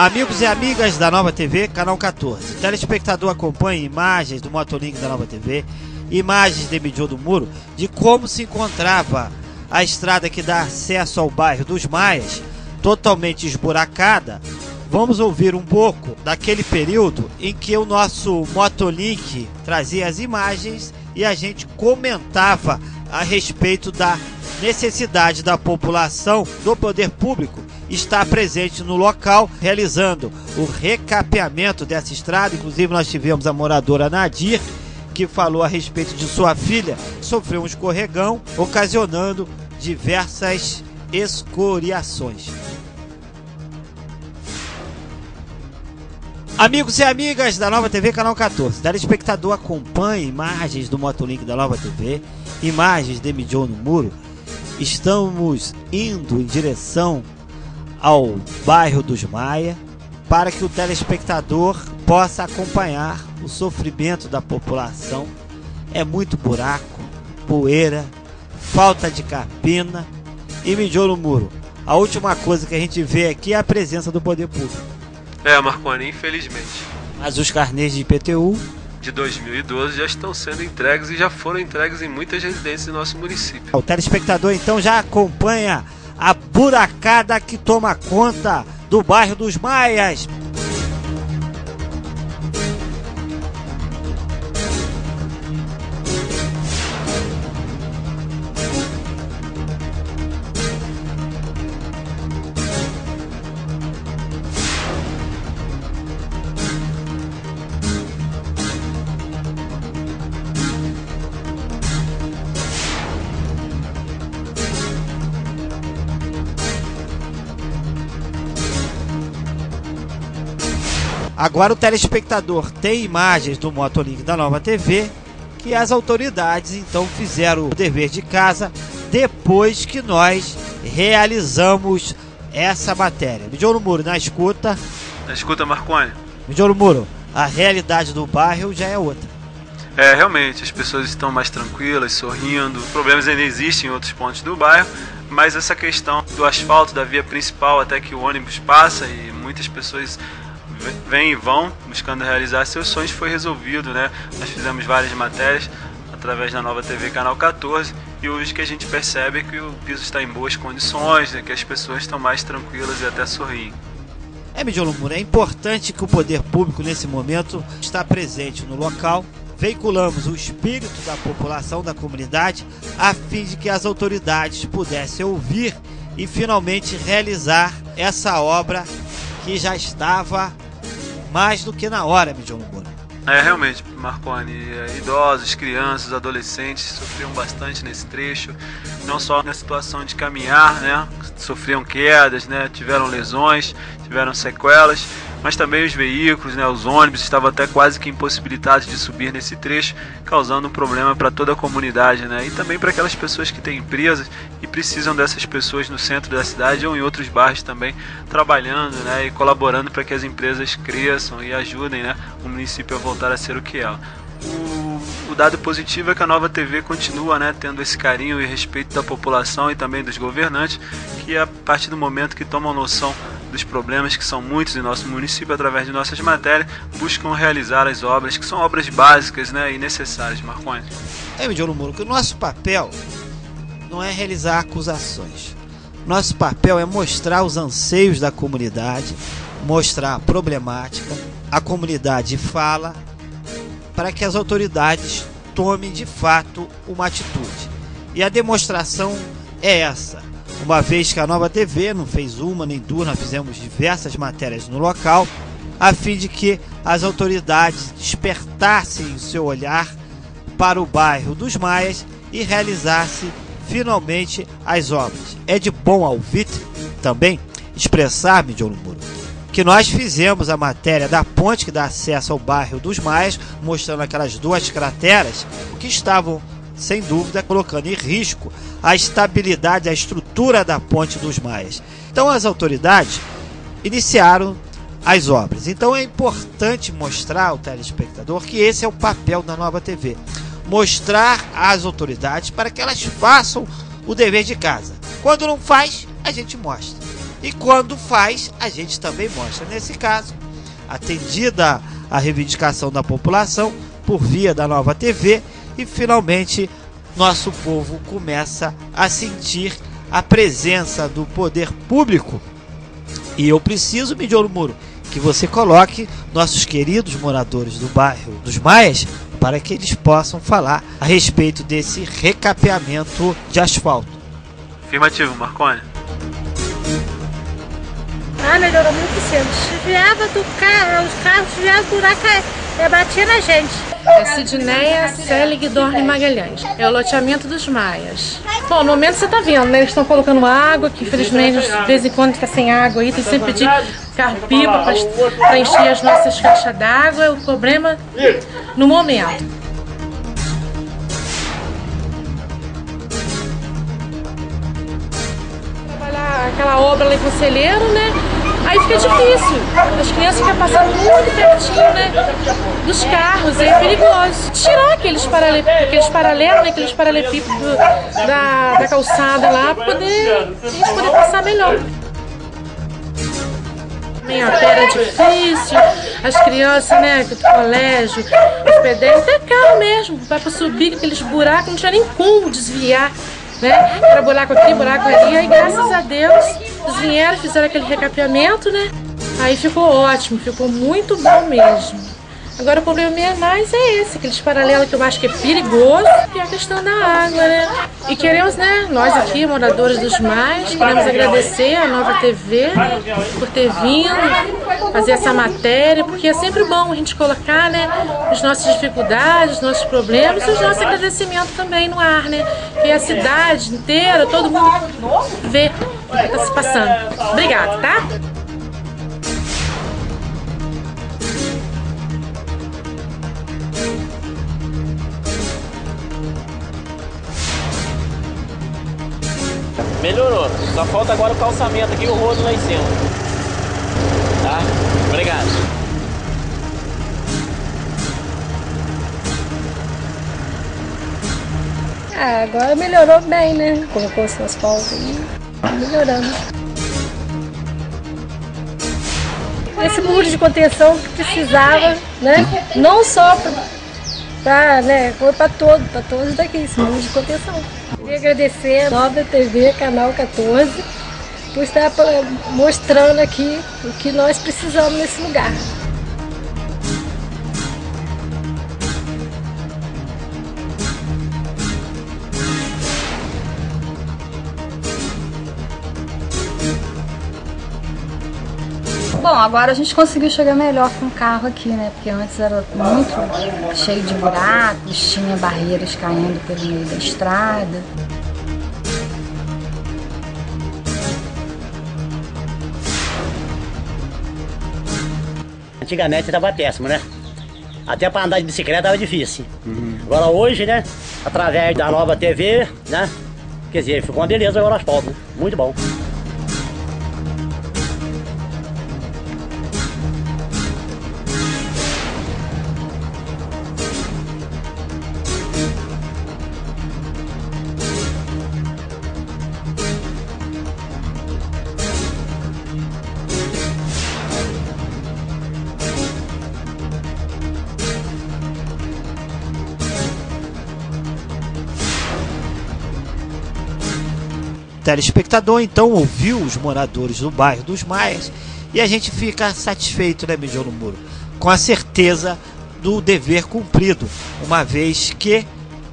Amigos e amigas da Nova TV, canal 14. O telespectador acompanha imagens do Motolink da Nova TV, imagens de Mijô do Muro, de como se encontrava a estrada que dá acesso ao bairro dos Maias, totalmente esburacada. Vamos ouvir um pouco daquele período em que o nosso Motolink trazia as imagens e a gente comentava a respeito da necessidade da população, do poder público, estar presente no local, realizando o recapeamento dessa estrada. Inclusive, nós tivemos a moradora Nadir, que falou a respeito de sua filha sofreu um escorregão, ocasionando diversas escoriações. Amigos e amigas da Nova TV Canal 14, telespectador acompanha imagens do Motolink da Nova TV, imagens de Mijou no muro. Estamos indo em direção ao bairro dos Maia para que o telespectador possa acompanhar o sofrimento da população. É muito buraco, poeira, falta de capina e mijou no muro. A última coisa que a gente vê aqui é a presença do poder público. É, Marconi, infelizmente. Mas os carnês de IPTU de 2012 já estão sendo entregues e já foram entregues em muitas residências do nosso município. O telespectador então já acompanha a buracada que toma conta do bairro dos Maias. Agora o telespectador tem imagens do Motolink da Nova TV que as autoridades então fizeram o dever de casa depois que nós realizamos essa matéria. No muro, na escuta. Na escuta, Marconi. No muro, a realidade do bairro já é outra. É, realmente, as pessoas estão mais tranquilas, sorrindo. Problemas ainda existem em outros pontos do bairro, mas essa questão do asfalto da via principal até que o ônibus passa e muitas pessoas vêm e vão buscando realizar seus sonhos foi resolvido, né? Nós fizemos várias matérias através da nova TV Canal 14 e hoje que a gente percebe que o piso está em boas condições, né? que as pessoas estão mais tranquilas e até sorriem. É, Midiolo Moura, é importante que o poder público nesse momento está presente no local. Veiculamos o espírito da população, da comunidade, a fim de que as autoridades pudessem ouvir e finalmente realizar essa obra que já estava mais do que na hora, Midion Luguna. É, realmente, Marconi, é, idosos, crianças, adolescentes sofriam bastante nesse trecho, não só na situação de caminhar, né, sofriam quedas, né, tiveram lesões, tiveram sequelas, mas também os veículos, né, os ônibus estavam até quase que impossibilitados de subir nesse trecho, causando um problema para toda a comunidade, né, e também para aquelas pessoas que têm empresas e precisam dessas pessoas no centro da cidade ou em outros bairros também, trabalhando, né, e colaborando para que as empresas cresçam e ajudem, né, o município a voltar a ser o que é. O, o, dado positivo é que a nova TV continua né, tendo esse carinho e respeito da população e também dos governantes, que a partir do momento que tomam noção dos problemas que são muitos em nosso município através de nossas matérias, buscam realizar as obras que são obras básicas né, e necessárias, Marconi. É, Mediolo Muro, que o nosso papel não é realizar acusações. Nosso papel é mostrar os anseios da comunidade, mostrar a problemática, a comunidade fala, para que as autoridades tomem de fato uma atitude. E a demonstração é essa uma vez que a Nova TV não fez uma nem duas, nós fizemos diversas matérias no local, a fim de que as autoridades despertassem o seu olhar para o bairro dos Maias e realizasse finalmente as obras. É de bom alvitre também expressar-me, John Muro, que nós fizemos a matéria da ponte que dá acesso ao bairro dos Maias, mostrando aquelas duas crateras que estavam sem dúvida, colocando em risco a estabilidade, a estrutura da ponte dos Maias. Então as autoridades iniciaram as obras. Então é importante mostrar ao telespectador que esse é o papel da nova TV. Mostrar às autoridades para que elas façam o dever de casa. Quando não faz, a gente mostra. E quando faz, a gente também mostra. Nesse caso, atendida a reivindicação da população por via da nova TV e finalmente nosso povo começa a sentir a presença do poder público. E eu preciso, Midiolo Muro, que você coloque nossos queridos moradores do bairro dos Maias para que eles possam falar a respeito desse recapeamento de asfalto. Afirmativo, Marconi. Ah, melhorou muito cedo. Desviava do carro, os carros desviavam do buraco e batia na gente. É Sidneia Selig Dorne Magalhães. É o loteamento dos Maias. Bom, no momento você tá vendo, né? Eles estão colocando água, que infelizmente de vez em quando fica sem água aí, tem sempre de carro-pipa para encher as nossas caixas d'água. É o problema no momento. aquela obra lá em Conselheiro, né? Aí fica difícil. As crianças ficam passando muito pertinho, né? Dos carros, é perigoso. Tirar aqueles, paralep aqueles paralelos, né? Aqueles paralelepípedos da, da calçada lá, para poder, a gente poder passar melhor. A pé era difícil, as crianças, né, do colégio, os pedestres, até carro mesmo, vai para subir aqueles buracos, não tinha nem como desviar né? Era buraco aqui, buraco ali. Aí, graças a Deus, eles vieram, fizeram aquele recapeamento, né? Aí ficou ótimo, ficou muito bom mesmo. Agora o problema mais é esse, aqueles paralelos que eu acho que é perigoso, que é a questão da água, né? E queremos, né, nós aqui, moradores dos mais, queremos agradecer a Nova TV por ter vindo fazer essa matéria, porque é sempre bom a gente colocar, né, as nossas dificuldades, os nossos problemas e os nossos agradecimentos também no ar, né? Que a cidade inteira, todo mundo vê o que está se passando. Obrigada, tá? Melhorou. Só falta agora o calçamento aqui o rodo lá em cima. Tá? Obrigado. Ah, agora melhorou bem, né? Colocou esse asfalto aí. Tá melhorando. Esse muro de contenção que precisava, né? Não só para né, para todo, para todos daqui, esse muro de contenção. Queria agradecer a Nova TV, Canal 14, por estar mostrando aqui o que nós precisamos nesse lugar. Bom, agora a gente conseguiu chegar melhor com o carro aqui, né? Porque antes era muito cheio de buracos, tinha barreiras caindo pelo meio da estrada. Antigamente estava péssimo, né? Até para andar de bicicleta estava difícil. Uhum. Agora hoje, né? Através da nova TV, né? Quer dizer, ficou uma beleza agora o asfalto. Muito bom. Telespectador então ouviu os moradores do bairro dos Maias e a gente fica satisfeito, né, Mijão no Muro? Com a certeza do dever cumprido, uma vez que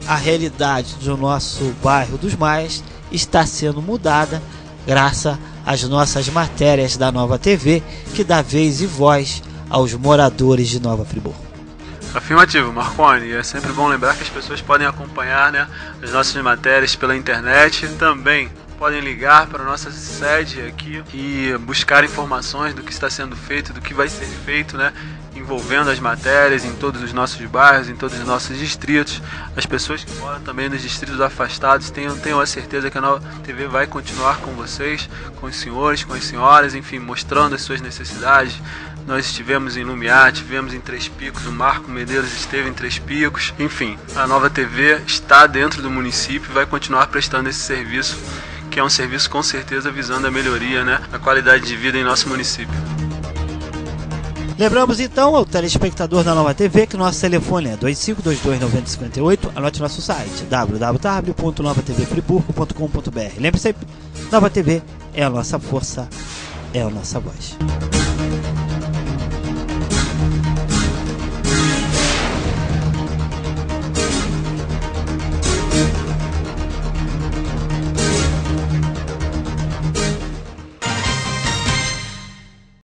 a realidade do nosso bairro dos Maias está sendo mudada graças às nossas matérias da Nova TV, que dá vez e voz aos moradores de Nova Friburgo. Afirmativo, Marconi. É sempre bom lembrar que as pessoas podem acompanhar né, as nossas matérias pela internet também podem ligar para nossa sede aqui e buscar informações do que está sendo feito, do que vai ser feito, né? envolvendo as matérias em todos os nossos bairros, em todos os nossos distritos. As pessoas que moram também nos distritos afastados tenham, tenham a certeza que a Nova TV vai continuar com vocês, com os senhores, com as senhoras, enfim, mostrando as suas necessidades. Nós estivemos em Lumiar, tivemos em Três Picos, o Marco Medeiros esteve em Três Picos. Enfim, a Nova TV está dentro do município e vai continuar prestando esse serviço que é um serviço com certeza visando a melhoria, né, a qualidade de vida em nosso município. Lembramos então ao telespectador da Nova TV que nosso telefone é 2522-9058. Anote nosso site www.novatvfriburgo.com.br. Lembre sempre, Nova TV é a nossa força, é a nossa voz.